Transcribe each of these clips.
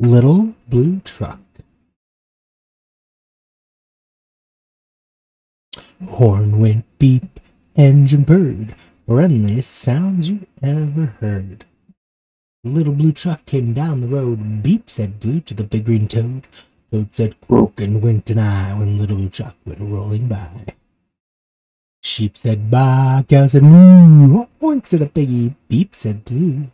Little Blue Truck. Horn went beep, engine purred, friendliest sounds you ever heard. The little blue truck came down the road, beep said blue to the big green toad. Toad said croak and winked an eye when little blue truck went rolling by. Sheep said baa, cow said moo, oink said a piggy, beep said blue.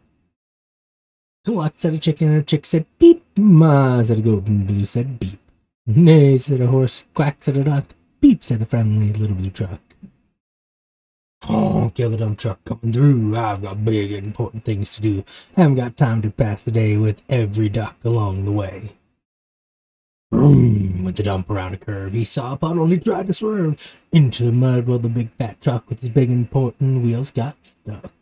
Cluck said a chicken, and a chick said beep, ma said a goat, and blue said beep. Neigh said a horse, quack said a duck, beep said the friendly little blue truck. Honk, yell the dump truck coming through. I've got big important things to do. Haven't got time to pass the day with every duck along the way. Vroom, went the dump around a curve. He saw a puddle and he tried to swerve. Into the mud while the big fat truck with his big important wheels got stuck.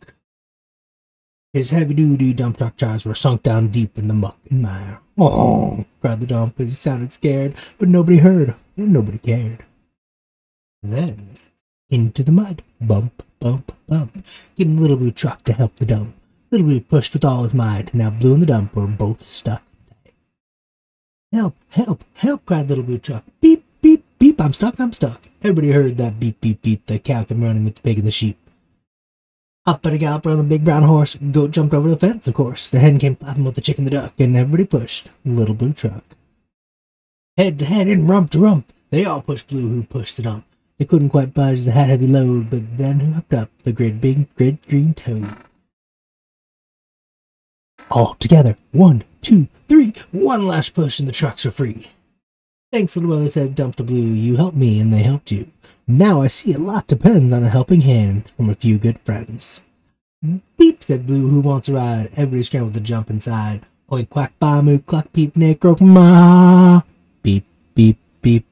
His heavy-duty dump truck tires were sunk down deep in the muck and mire. Oh, cried the dump as he sounded scared, but nobody heard, and nobody cared. Then, into the mud, bump, bump, bump, getting the little blue truck to help the dump. Little blue pushed with all his might, now blue and the dump were both stuck. Help, help, help, cried little blue truck. Beep, beep, beep, I'm stuck, I'm stuck. Everybody heard that beep, beep, beep, the cow came running with the pig and the sheep. Up at a gallop around the big brown horse, goat jumped over the fence, of course. The hen came flapping with the chicken and the duck, and everybody pushed the little blue truck. Head to head and rump to rump, they all pushed blue who pushed the dump. They couldn't quite budge the hat heavy load, but then who hopped up the great big great green toad. All together, one, two, three, one last push and the trucks are free. Thanks, little brother said, dump to blue, you helped me and they helped you. Now I see a lot depends on a helping hand from a few good friends. Beep, said Blue, who wants a ride? Everybody scrambled to jump inside. Oink, quack, ba, moo, cluck, peep, neck, croak, ma. Beep, beep, beep,